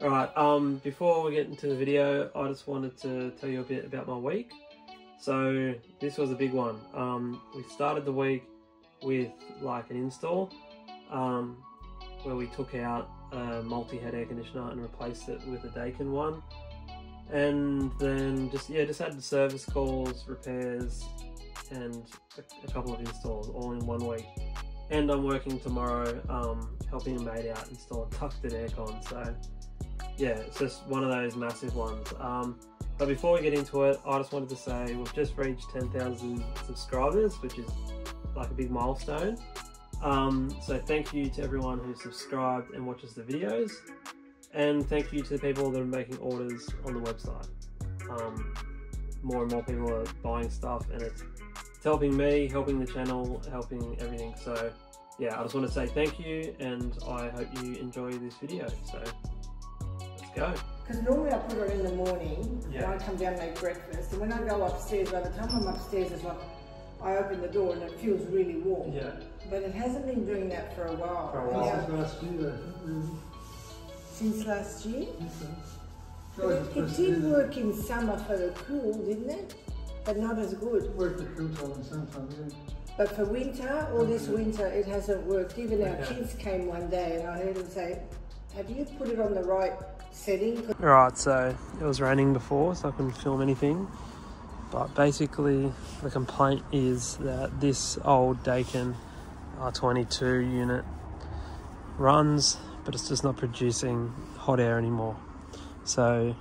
Alright, um, before we get into the video, I just wanted to tell you a bit about my week. So, this was a big one. Um, we started the week with like an install, um, where we took out a multi-head air conditioner and replaced it with a Daikin one. And then just, yeah, just added service calls, repairs, and a, couple of installs all in one week. And I'm working tomorrow, um, helping a mate out install a ducted aircon, so yeah, it's just one of those massive ones. Um, but before we get into it, I just wanted to say we've just reached 10,000 subscribers, which is like a big milestone. Um, so thank you to everyone who subscribed and watches the videos. And thank you to the people that are making orders on the website. Um, more and more people are buying stuff and it's, it's helping me, helping the channel, helping everything. So yeah, I just want to say thank you and I hope you enjoy this video. So go. Because normally I put it in the morning Yeah. when I come down and make breakfast. And when I go upstairs, by the time I'm upstairs as well, I open the door and it feels really warm. Yeah. But it hasn't been doing that for a while. For a while. Now, Since last year, I think, mm-hmm. since last year. Yes, sir. But That was it, the it did work in summer for the cool, didn't it? But not as good. It worked the cool time in summertime, yeah. But for winter, all this mm-hmm. winter, it hasn't worked. Even our kids came one day and I heard them say, have you put it on the right setting? Alright, so it was raining before, so I couldn't film anything. But basically, the complaint is that this old Daikin R22 unit runs, but it's just not producing hot air anymore. So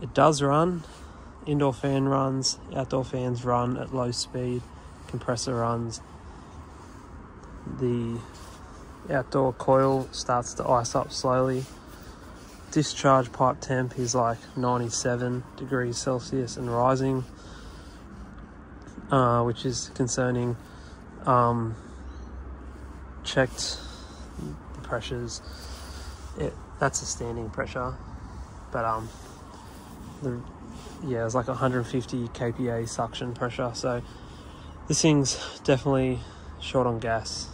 it does run, indoor fan runs, outdoor fans run at low speed, compressor runs. The outdoor coil starts to ice up slowly discharge pipe temp is like 97 degrees Celsius and rising, uh, which is concerning. Um, checked the pressures. It, that's a standing pressure, but um, the yeah, it's like 150 kPa suction pressure. So this thing's definitely short on gas.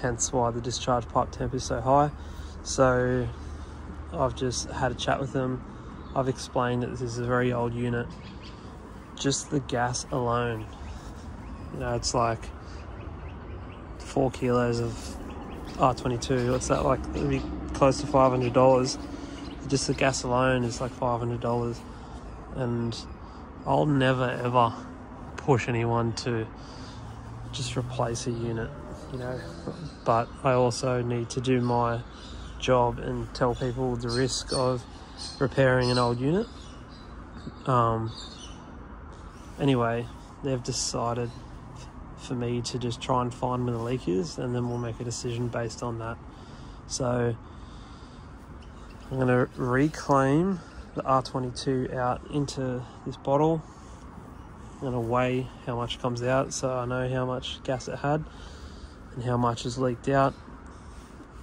Hence why the discharge pipe temp is so high. So I've just had a chat with them. I've explained that this is a very old unit. Just the gas alone, you know, it's like four kilos of R22. What's that like? It'd be close to five hundred dollars. Just the gas alone is like five hundred dollars, and I'll never ever push anyone to just replace a unit, you know. But I also need to do my job and tell people the risk of repairing an old unit. Um, anyway, they've decided for me to just try and find where the leak is, and then we'll make a decision based on that. So I'm going to reclaim the R22 out into this bottle. I'm going to weigh how much comes out so I know how much gas it had and how much is leaked out.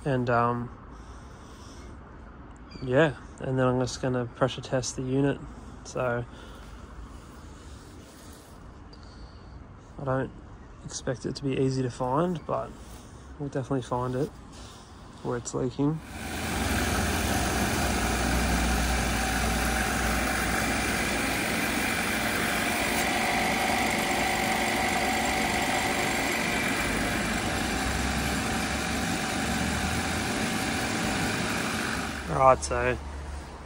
And um, yeah, and then I'm just going to pressure test the unit. So I don't expect it to be easy to find, but we'll definitely find it where it's leaking. Alright, so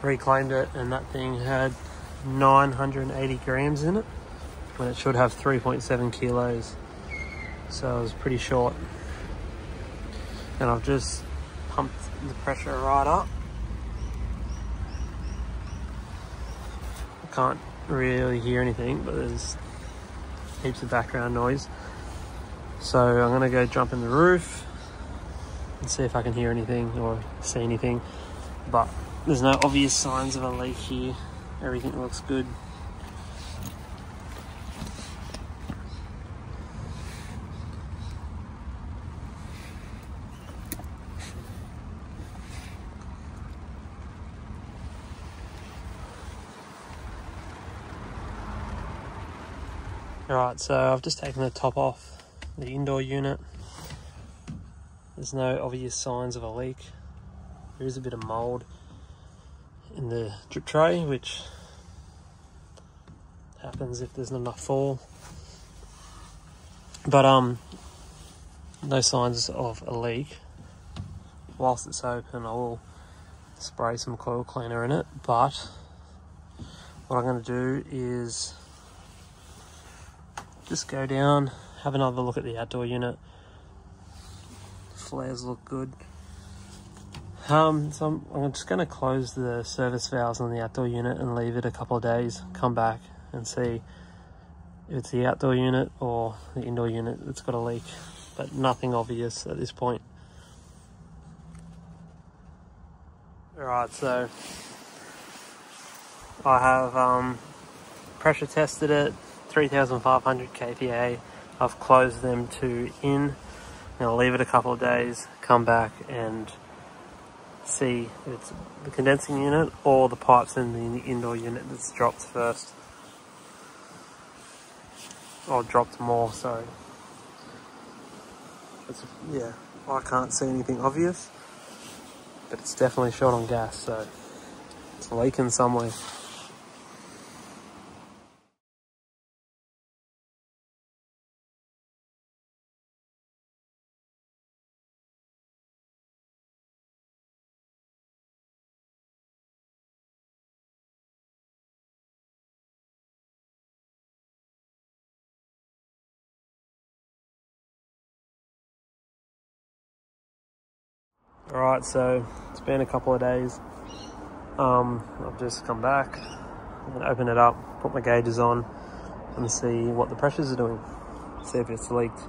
reclaimed it, and that thing had 980 grams in it when it should have 3.7 kilos. So it was pretty short. And I've just pumped the pressure right up. I can't really hear anything, but there's heaps of background noise. So I'm gonna go jump in the roof and see if I can hear anything or see anything. But there's no obvious signs of a leak here. Everything looks good. Alright, so I've just taken the top off the indoor unit. There's no obvious signs of a leak. There is a bit of mold in the drip tray, which happens if there's not enough fall. But um, no signs of a leak. Whilst it's open, I will spray some coil cleaner in it. But what I'm going to do is just go down, have another look at the outdoor unit. Flares look good. Um, so I'm, I'm just going to close the service valves on the outdoor unit and leave it a couple of days. Come back and see if it's the outdoor unit or the indoor unit that's got a leak, but nothing obvious at this point. Alright, so I have um, pressure tested it, 3500 kPa. I've closed them to in. Now leave it a couple of days, come back and see if it's the condensing unit or the pipes in the indoor unit that's dropped first. Or dropped more, sorry. It's, yeah, I can't see anything obvious, but it's definitely short on gas, so it's leaking somewhere. Alright, so it's been a couple of days. Um, I've just come back and open it up, put my gauges on and see what the pressures are doing. See if it's leaked.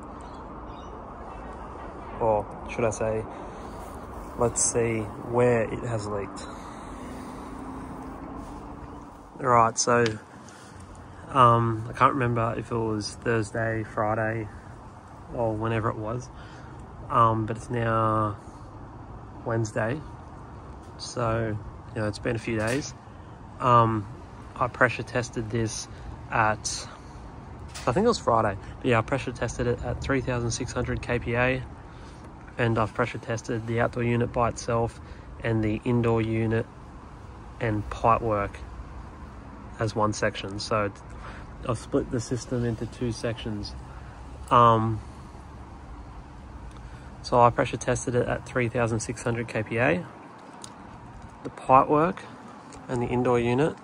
Or should I say, let's see where it has leaked. Alright, so um, I can't remember if it was Thursday, Friday, or whenever it was. Um, but it's now Wednesday. So, you know, it's been a few days. Um, I pressure tested this at, I think it was Friday. But yeah, I pressure tested it at 3,600 kPa. And I've pressure tested the outdoor unit by itself and the indoor unit and pipe work as one section. So I've split the system into two sections. Um, so I pressure tested it at 3600 kPa. The pipe work and the indoor unit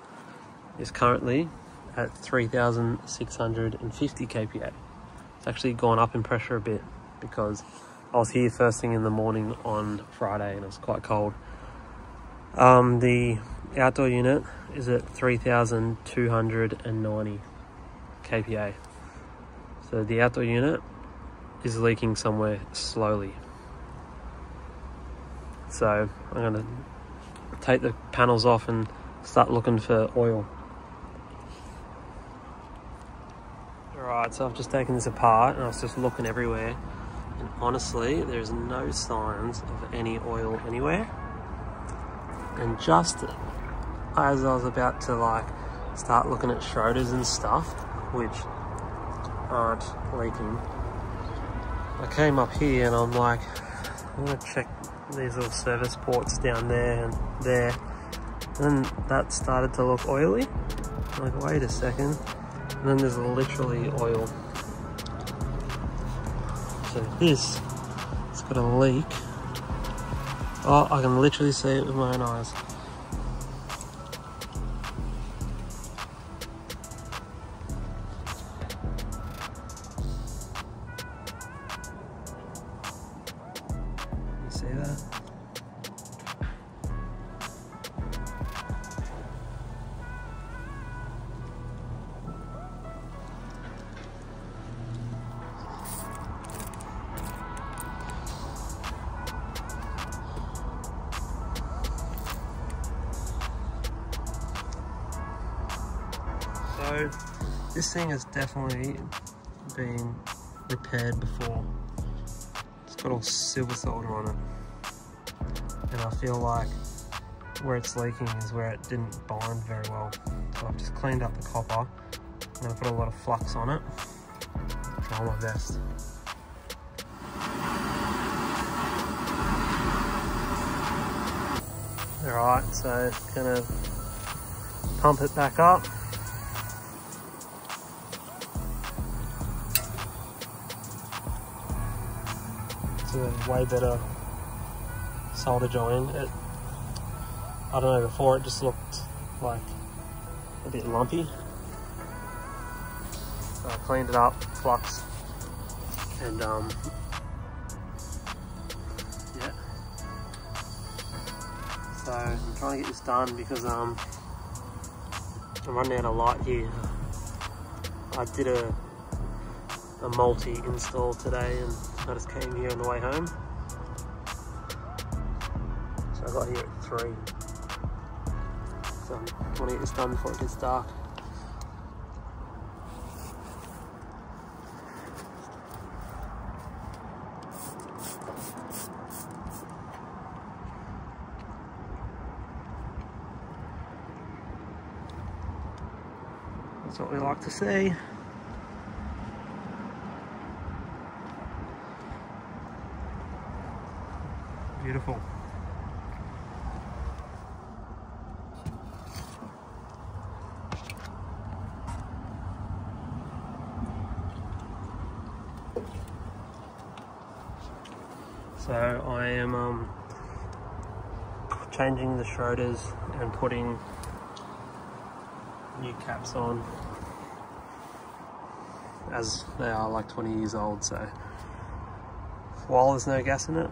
is currently at 3650 kPa. It's actually gone up in pressure a bit because I was here first thing in the morning on Friday and it was quite cold. Um, the outdoor unit is at 3290 kPa. So the outdoor unit is leaking somewhere slowly. So I'm going to take the panels off and start looking for oil. Alright, so I've just taken this apart and I was just looking everywhere and honestly there's no signs of any oil anywhere. And just as I was about to like start looking at Schraders and stuff, which aren't leaking, I came up here and I'm like, I'm gonna check these little service ports down there and there. And then that started to look oily. I'm like, wait a second. And then there's literally oil. So this, it's got a leak. Oh, I can literally see it with my own eyes. This thing has definitely been repaired before. It's got all silver solder on it. And I feel like where it's leaking is where it didn't bind very well. So I've just cleaned up the copper. And gonna put a lot of flux on it. Try my best. Alright, so gonna pump it back up. It's a way better solder joint. It, I don't know, before it just looked like a bit lumpy. So I cleaned it up, flux, and um, yeah. So I'm trying to get this done because um, I'm running out of light here. I did a a multi install today and I just came here on the way home. So I got here at three. So I want to get this done before it gets dark. That's what we like to see. So I am um, changing the Schraders and putting new caps on as they are like 20 years old so while there's no gas in it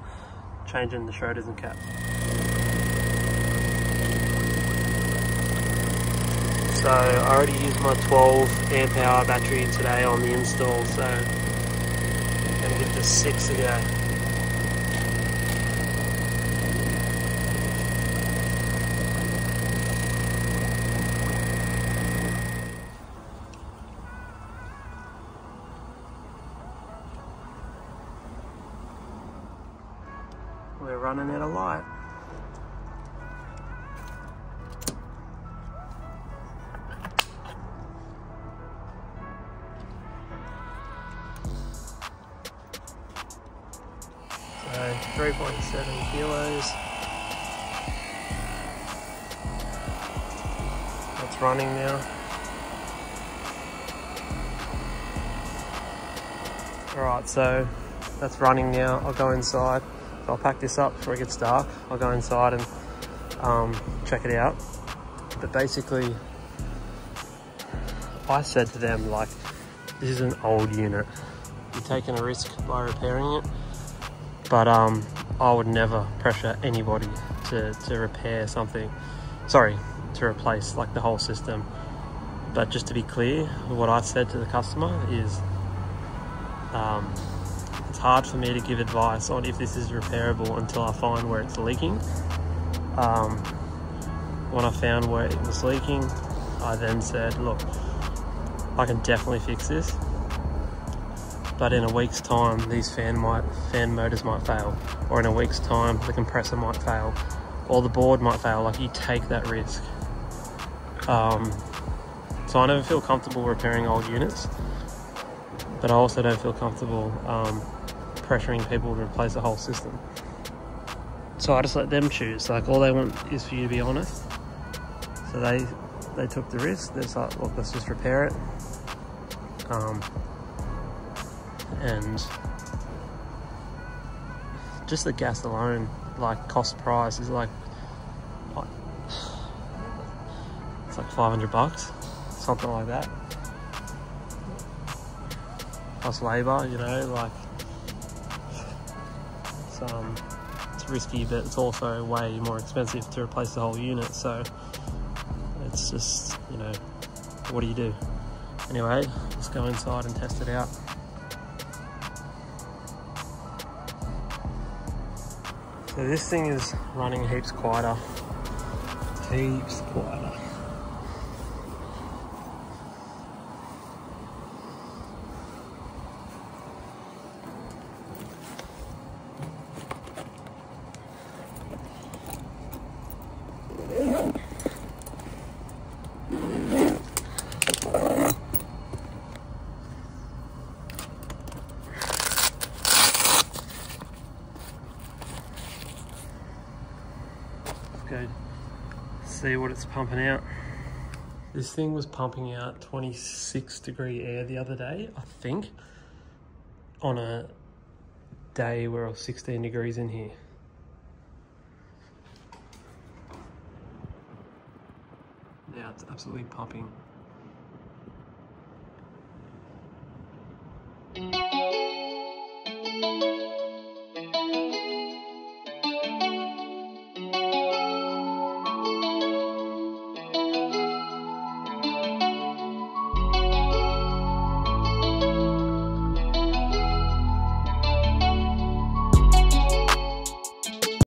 changing the Schraders and caps so I already used my 12 amp hour battery today on the install so I'm gonna give this six to go 3.7 kilos. That's running now. Alright, so that's running now. I'll go inside. I'll pack this up before it gets dark. I'll go inside and um, check it out. But basically, I said to them, like, this is an old unit. You're taking a risk by repairing it. But um, I would never pressure anybody to, to repair something. Sorry, to replace like the whole system. But just to be clear, what I said to the customer is um, it's hard for me to give advice on if this is repairable until I find where it's leaking. Um, when I found where it was leaking, I then said, look, I can definitely fix this. But in a week's time, these fan might fan motors might fail, or in a week's time, the compressor might fail, or the board might fail. Like you take that risk. Um, so I never feel comfortable repairing old units, but I also don't feel comfortable um, pressuring people to replace the whole system. So I just let them choose. Like all they want is for you to be honest. So they they took the risk. They're like, look, let's just repair it. Um, and just the gas alone, like cost price is like it's like 500 bucks, something like that. Plus labor, you know, like it's um it's risky, but it's also way more expensive to replace the whole unit. So it's just you know, what do you do? Anyway, let's go inside and test it out. So this thing is running heaps quieter. Heaps quieter. Good. See what it's pumping out. This thing was pumping out 26 degree air the other day, I think, on a day where it was 16 degrees in here. Now it's absolutely pumping